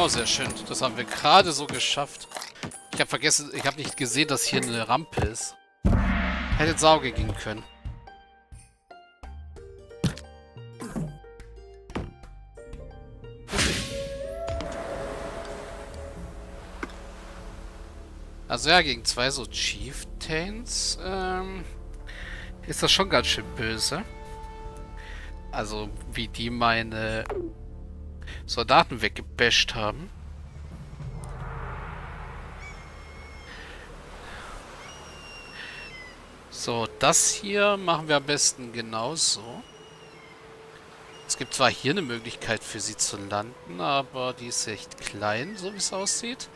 Oh, sehr schön. Das haben wir gerade so geschafft. Ich habe vergessen, ich habe nicht gesehen, dass hier eine Rampe ist. Hätte ins Auge gehen können. Also ja, gegen zwei so Chieftains ähm, ist das schon ganz schön böse. Also wie die meine Soldaten weggebasht haben. So, das hier machen wir am besten genauso. Es gibt zwar hier eine Möglichkeit für sie zu landen, aber die ist echt klein, so wie es aussieht.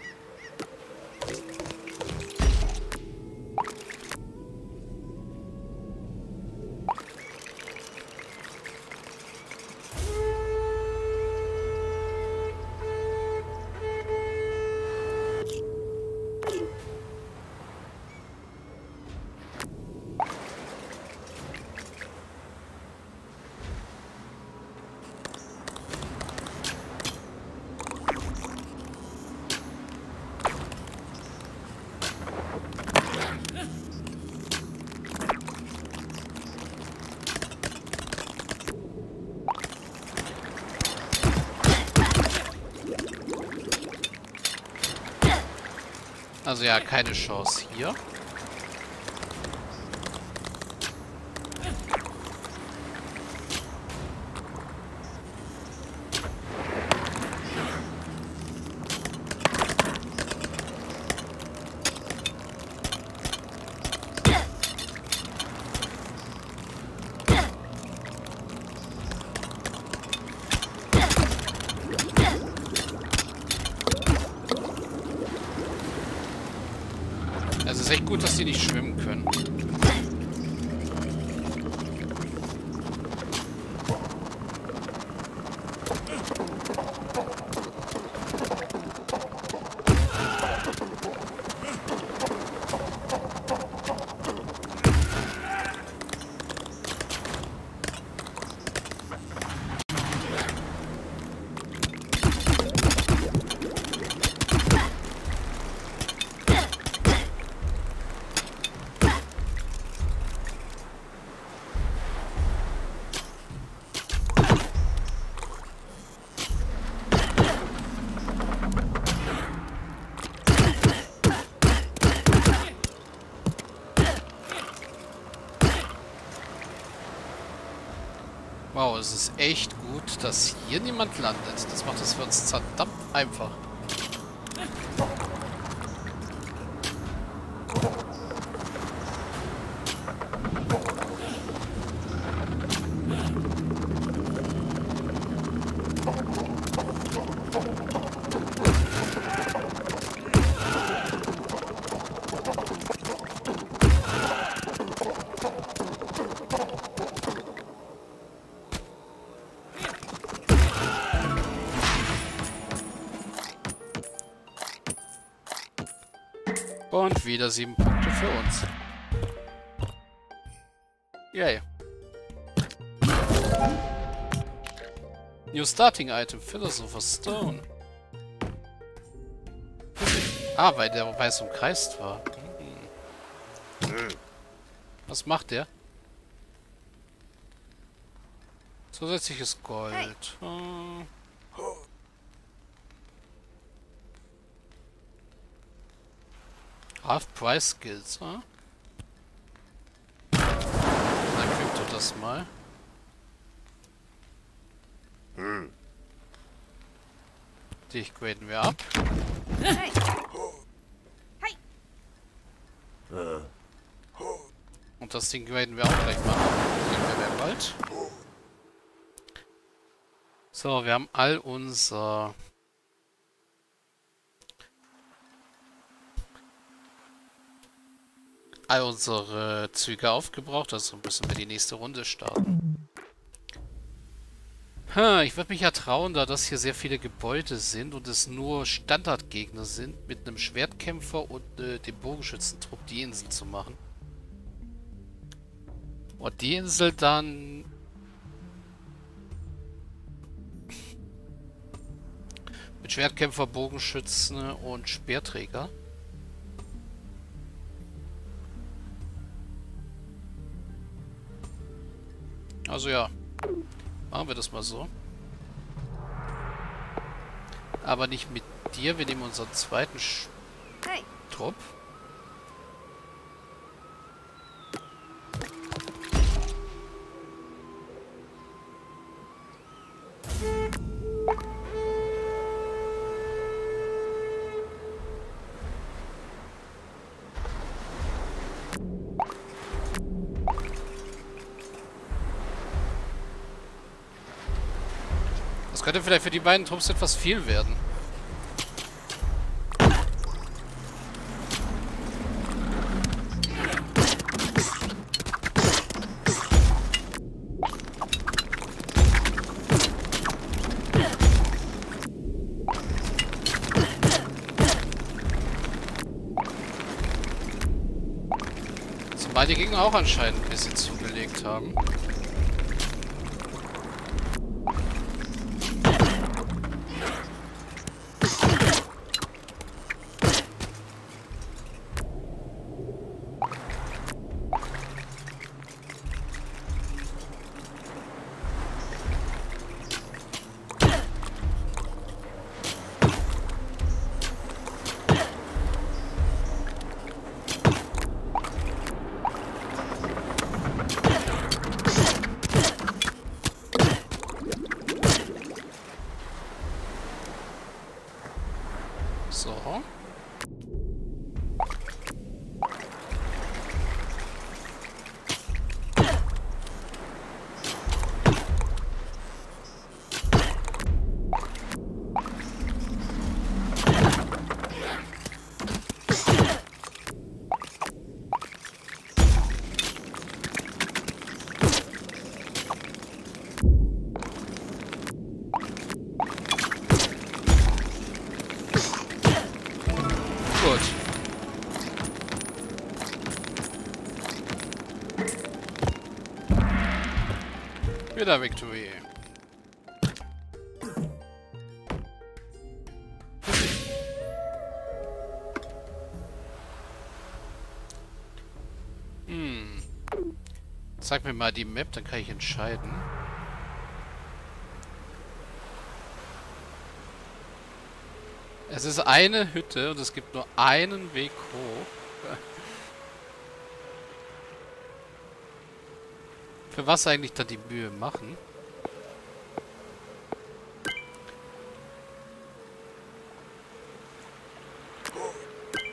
Also ja, keine Chance hier. Also es ist echt gut, dass die nicht schwimmen können. Es ist echt gut, dass hier niemand landet. Das macht es für uns verdammt einfach. Und wieder sieben Punkte für uns. Yay. New Starting Item, Philosopher's Stone. Ah, weil der weiß umkreist war. Hm. Was macht der? Zusätzliches Gold. Hm. Half-Price Skills, hm? Dann kriegt ihr das mal. Hm. Dich graden wir ab. Hey. Hey. Und das Ding graden wir auch gleich mal ab. Gehen wir bald. So, wir haben all unser all unsere Züge aufgebraucht, also müssen wir die nächste Runde starten. Hm, ich würde mich ja trauen, da das hier sehr viele Gebäude sind und es nur Standardgegner sind, mit einem Schwertkämpfer und äh, dem Bogenschützentrupp die Insel zu machen. Und die Insel dann Mit Schwertkämpfer, Bogenschützen und Speerträger. Also ja, machen wir das mal so. Aber nicht mit dir, wir nehmen unseren zweiten Sch hey. Trupp. Das könnte vielleicht für die beiden Trupps etwas viel werden. Zumal die Gegner auch anscheinend ein bisschen zugelegt haben. Wieder Victory. Hm. Sag mir mal die Map, dann kann ich entscheiden. Es ist eine Hütte und es gibt nur einen Weg hoch. Für was eigentlich da die Mühe machen?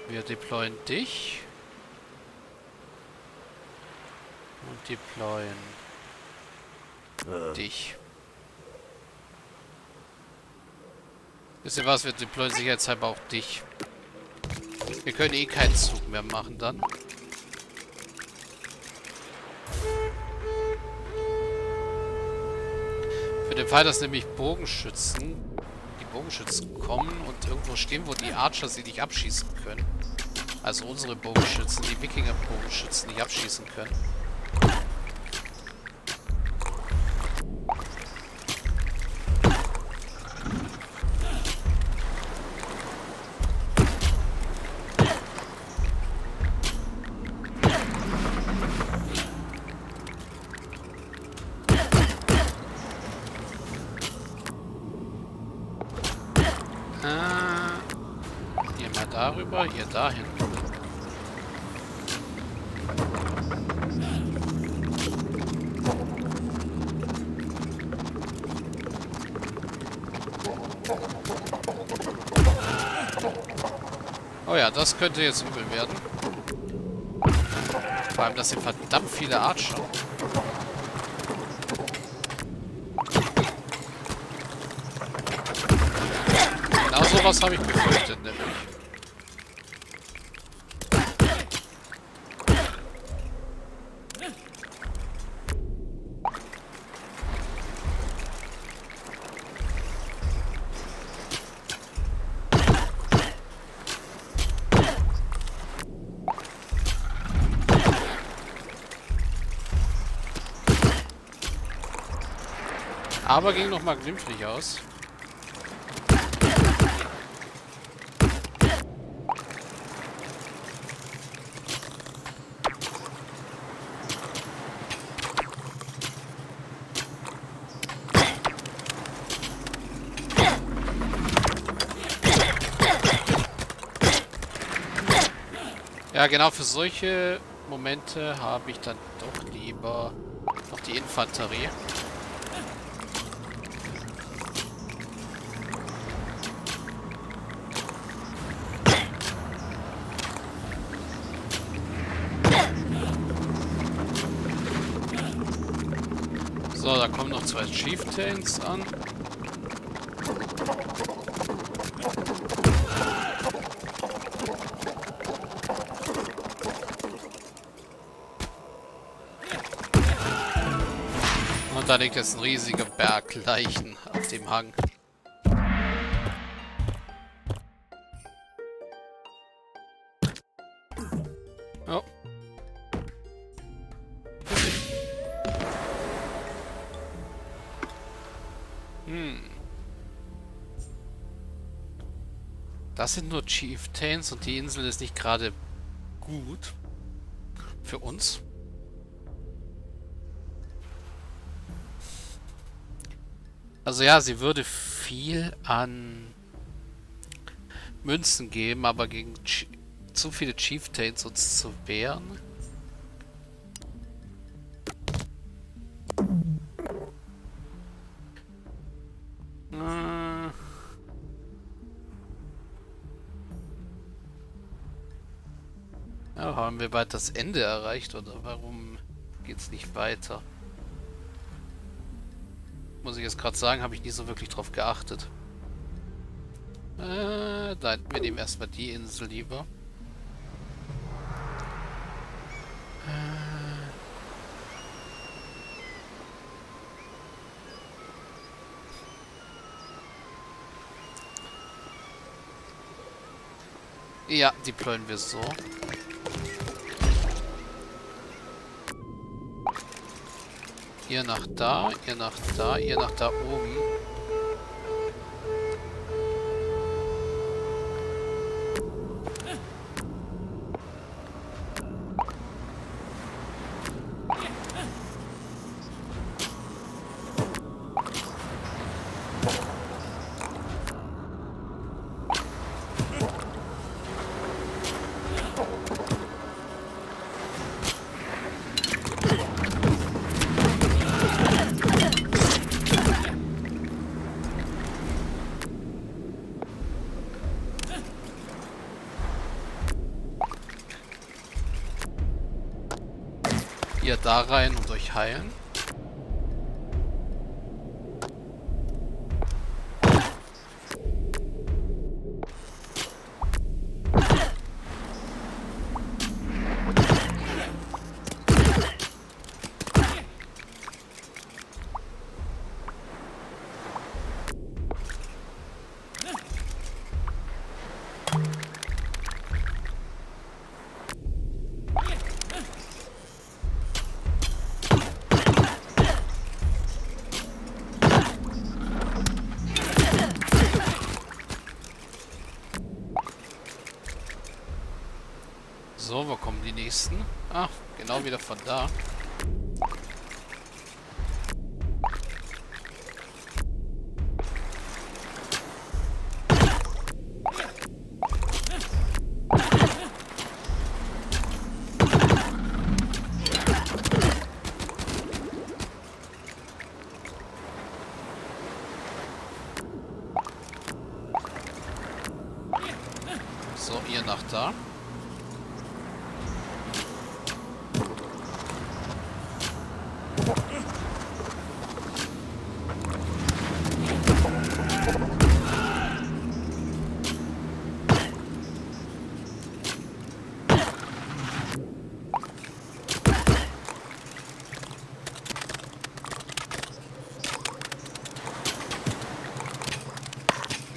Wir deployen dich. Und deployen äh. dich. Wisst ihr was? Wir deployen sicherheitshalber auch dich. Wir können eh keinen Zug mehr machen dann. Dem Fall, dass nämlich Bogenschützen, die Bogenschützen kommen und irgendwo stehen, wo die Archer sie nicht abschießen können. Also unsere Bogenschützen, die Wikinger-Bogenschützen nicht abschießen können. Darüber, ihr dahin. Oh ja, das könnte jetzt übel werden. Vor allem, das sind verdammt viele Archer. Genau sowas habe ich befürchtet, nämlich. Aber ging noch mal glimpflich aus. Ja, genau, für solche Momente habe ich dann doch lieber noch die Infanterie. So, da kommen noch zwei Chieftains an. Und da liegt jetzt ein riesiger Berg Leichen auf dem Hang. Das sind nur Chieftains und die Insel ist nicht gerade gut für uns. Also ja, sie würde viel an Münzen geben, aber gegen Ch zu viele Chieftains uns zu wehren. Haben wir bald das Ende erreicht oder warum geht's nicht weiter? Muss ich jetzt gerade sagen, habe ich nie so wirklich drauf geachtet. Äh, nein, wir nehmen erstmal die Insel lieber. Äh. Ja, deployen wir so. Ihr nach da, ihr nach da, ihr nach da oben. Ihr da rein und euch heilen. Nächsten? Ach, genau wieder von da.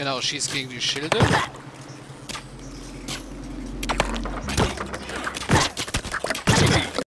Genau, schießt gegen die Schilde.